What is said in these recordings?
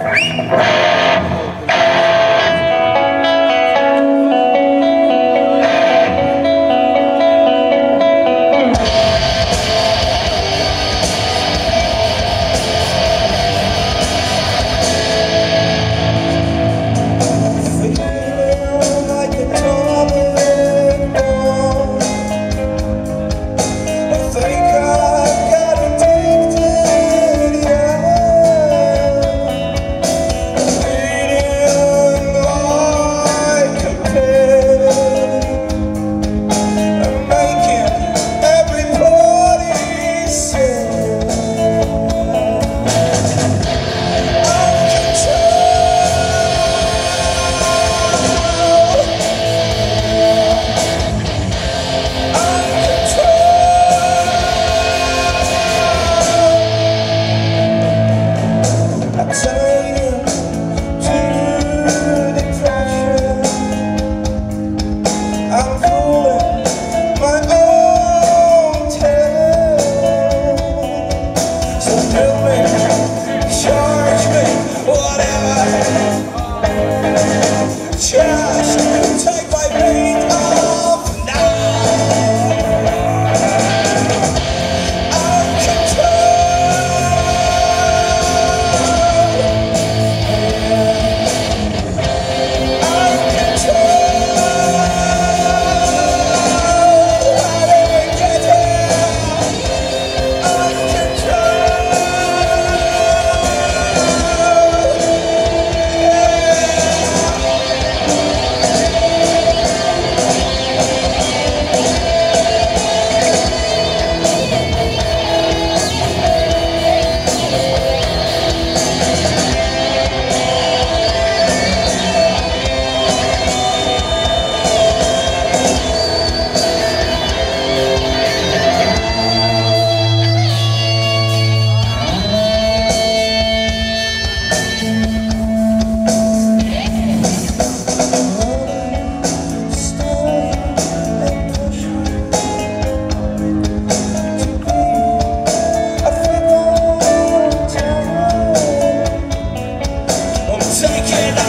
Bye.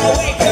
wake up.